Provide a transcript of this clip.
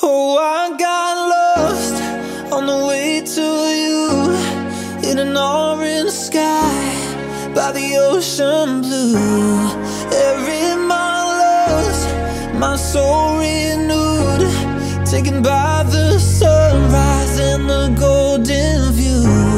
Oh, I got lost on the way to you In an orange sky by the ocean blue. Every mile lost, my soul renewed Taken by the sunrise and the golden view.